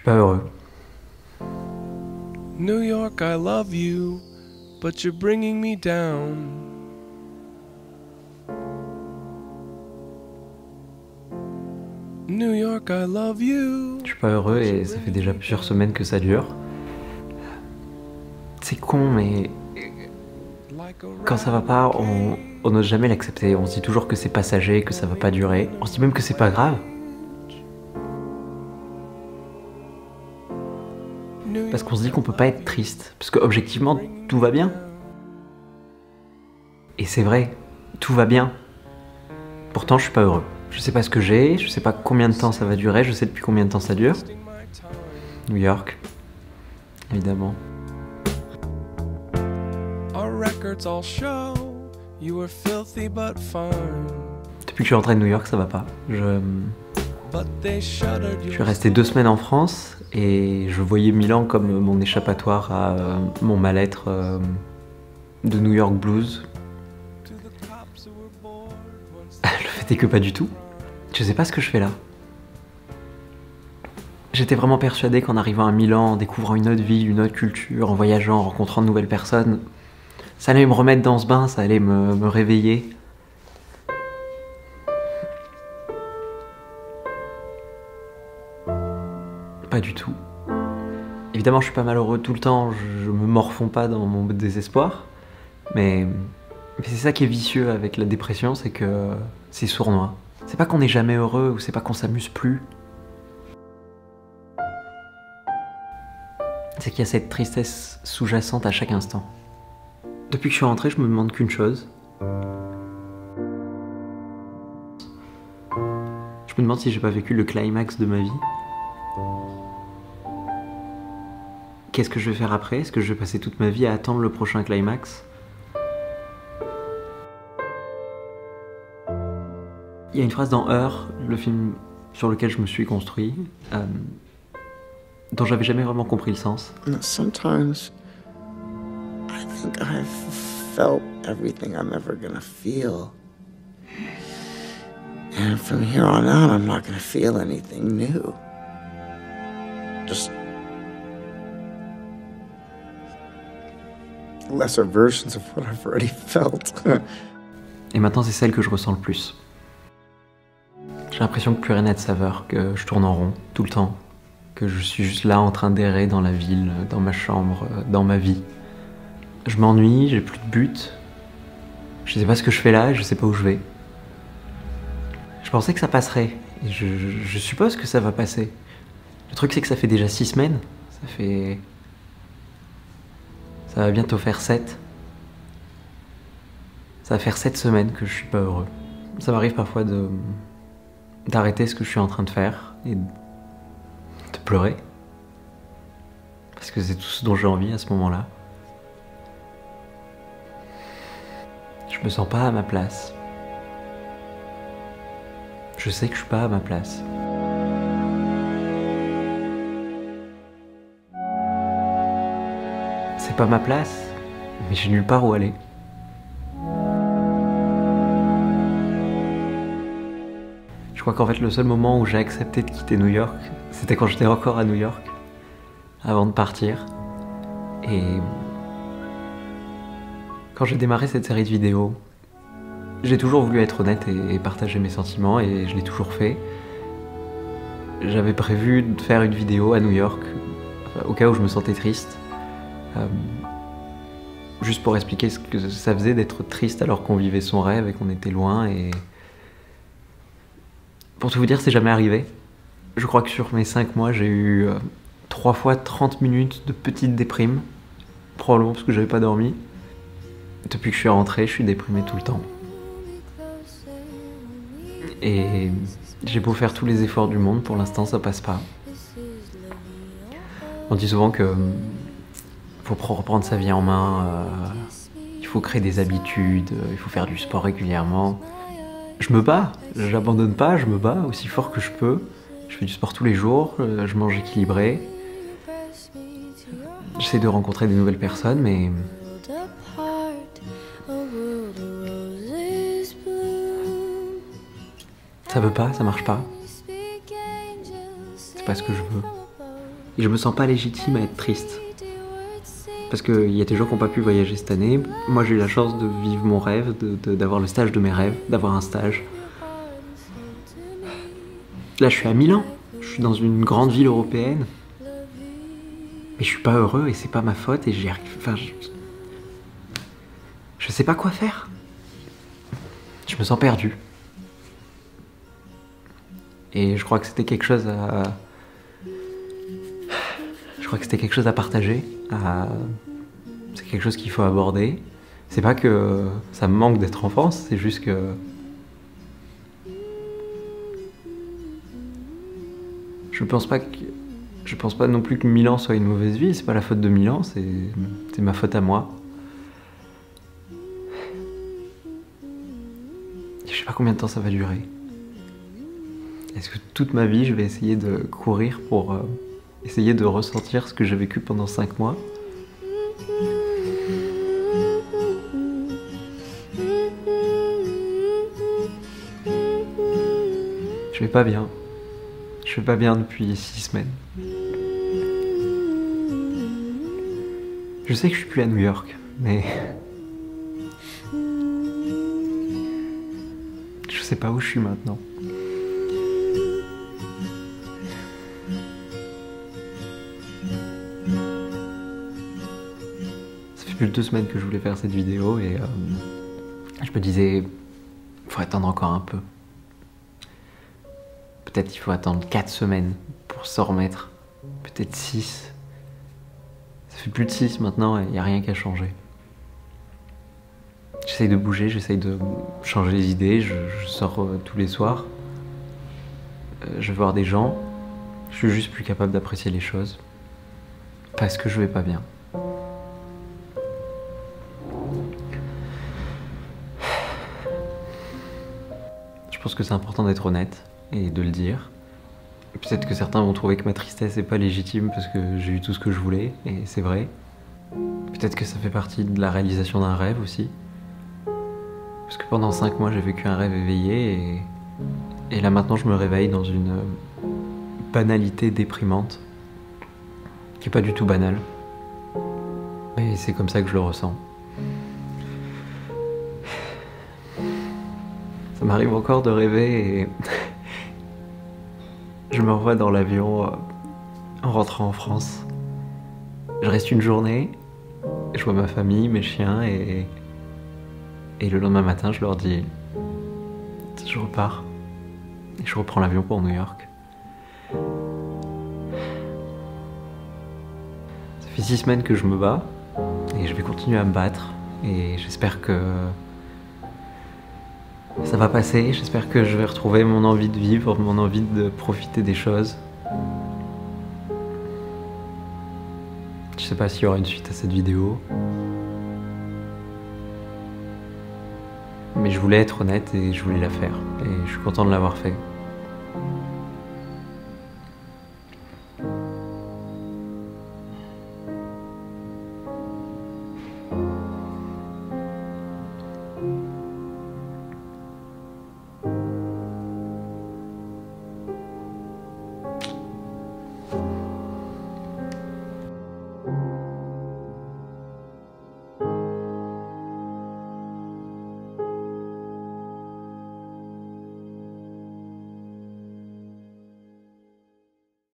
suis pas heureux. New York, I love you, but you're bringing me down. New York, I love you. Je suis pas heureux et ça fait déjà plusieurs semaines que ça dure. C'est con, mais quand ça va pas, on on n'ose jamais l'accepter. On se dit toujours que c'est passager, que ça va pas durer. On se dit même que c'est pas grave. Parce qu'on se dit qu'on peut pas être triste. Parce que objectivement, tout va bien. Et c'est vrai, tout va bien. Pourtant, je suis pas heureux. Je sais pas ce que j'ai, je sais pas combien de temps ça va durer, je sais depuis combien de temps ça dure. New York, évidemment. Depuis que je suis rentré de New York, ça va pas. Je, je suis resté deux semaines en France et je voyais Milan comme mon échappatoire à euh, mon mal-être euh, de New York blues. Le fait est que pas du tout. Je sais pas ce que je fais là. J'étais vraiment persuadé qu'en arrivant à Milan, en découvrant une autre vie, une autre culture, en voyageant, en rencontrant de nouvelles personnes, ça allait me remettre dans ce bain, ça allait me réveiller. Du tout. Évidemment, je suis pas malheureux tout le temps, je, je me morfonds pas dans mon désespoir, mais mais c'est ça qui est vicieux avec la dépression, c'est que c'est sournois. C'est pas qu'on n'est jamais heureux ou c'est pas qu'on s'amuse plus. C'est qu'il y a cette tristesse sous-jacente à chaque instant. Depuis que je suis rentré, je me demande qu'une chose. Je me demande si j'ai pas vécu le climax de ma vie. Qu'est-ce que je vais faire après? Est-ce que je vais passer toute ma vie à attendre le prochain climax? Il y a une phrase dans Heure, le film sur lequel je me suis construit, euh, dont j'avais jamais vraiment compris le sens. Sometimes I think I've felt everything I'm ever gonna feel. And from here on out, I'm not gonna feel anything new. Just lesser versions of what I've already felt. Et maintenant, c'est celle que je ressens le plus. J'ai l'impression que plus rien n'a de saveur, que je tourne en rond tout le temps, que je suis juste là en train d'errer dans la ville, dans ma chambre, dans ma vie. Je m'ennuie, j'ai plus de but. Je sais pas ce que je fais là, je sais pas où je vais. Je pensais que ça passerait, et je- je suppose que ça va passer. Le truc, c'est que ça fait déjà six semaines. Ça fait. Ça va bientôt faire sept. Ça va faire sept semaines que je suis pas heureux. Ça m'arrive parfois de d'arrêter ce que je suis en train de faire et de pleurer. Parce que c'est tout ce dont j'ai envie à ce moment-là. Je me sens pas à ma place. Je sais que je suis pas à ma place. Pas ma place, mais j'ai nulle part où aller. Je crois qu'en fait le seul moment où j'ai accepté de quitter New York, c'était quand j'étais encore à New York, avant de partir. Et quand j'ai démarré cette série de vidéos, j'ai toujours voulu être honnête et, partager mes sentiments et je l'ai toujours fait. J'avais prévu de faire une vidéo à New York, enfin, au cas où je me sentais triste. Euh, juste pour expliquer ce que ça faisait d'être triste alors qu'on vivait son rêve et qu'on était loin et... Pour tout vous dire, c'est jamais arrivé. Je crois que sur mes 5 mois, j'ai eu euh, 3 fois 30 minutes de petite déprime. Probablement parce que j'avais pas dormi. Depuis que je suis rentré, je suis déprimé tout le temps. Et j'ai beau faire tous les efforts du monde, pour l'instant ça passe pas. On dit souvent que hum, faut pre- reprendre sa vie en main, euh, il faut créer des habitudes, euh, il faut faire du sport régulièrement. Je me bats, j'abandonne pas, je me bats aussi fort que je peux. Je fais du sport tous les jours, euh, je mange équilibré. J'essaie de rencontrer des nouvelles personnes, mais ça veut pas, ça marche pas. C'est pas ce que je veux. Et je me sens pas légitime à être triste. Parce qu'il y a des gens qui n'ont pas pu voyager cette année. Moi, j'ai eu la chance de vivre mon rêve, d'avoir le stage de mes rêves, d'avoir un stage. Là, je suis à Milan. Je suis dans une grande ville européenne. Mais je suis pas heureux et c'est pas ma faute et j'ai. Enfin, je... je sais pas quoi faire. Je me sens perdu. Et je crois que c'était quelque chose à. Je crois que c'était quelque chose à partager. C'est quelque chose qu'il faut aborder. C'est pas que ça me manque d'être en France, c'est juste que. Je pense pas que. Je pense pas non plus que Milan soit une mauvaise ville, c'est pas la faute de Milan, c'est c'est ma faute à moi. Je sais pas combien de temps ça va durer. Est-ce que toute ma vie je vais essayer de courir pour euh, essayer de ressentir ce que j'ai vécu pendant 5 mois Je vais pas bien. Je vais pas bien depuis 6 semaines. Je sais que je suis plus à New York, mais. Je sais pas où je suis maintenant. Plus de deux semaines que je voulais faire cette vidéo et euh, je me disais, faut attendre encore un peu. Peut-être il faut attendre 4 semaines pour s'en remettre. Peut-être 6. Ça fait plus de 6 maintenant et il n'y a rien qui a changé. J'essaye de bouger, j'essaye de changer les idées, je, je sors euh, tous les soirs. Euh, je vais voir des gens. Je suis juste plus capable d'apprécier les choses. Parce que je vais pas bien. Je pense que c'est important d'être honnête et de le dire. Peut-être que certains vont trouver que ma tristesse n'est pas légitime parce que j'ai eu tout ce que je voulais, et c'est vrai. Peut-être que ça fait partie de la réalisation d'un rêve aussi. Parce que pendant 5 mois j'ai vécu un rêve éveillé et, et là maintenant je me réveille dans une banalité déprimante qui est pas du tout banale. Mais c'est comme ça que je le ressens. M'arrive encore de rêver et je me revois dans l'avion euh, en rentrant en France. Je reste une journée, je vois ma famille, mes chiens et, et le lendemain matin je leur dis je repars et je reprends l'avion pour New York. Ça fait six semaines que je me bats et je vais continuer à me battre et j'espère que ça va passer, j'espère que je vais retrouver mon envie de vivre, mon envie de profiter des choses. Je sais pas s'il y aura une suite à cette vidéo. Mais je voulais être honnête et je voulais la faire. Et je suis content de l'avoir fait.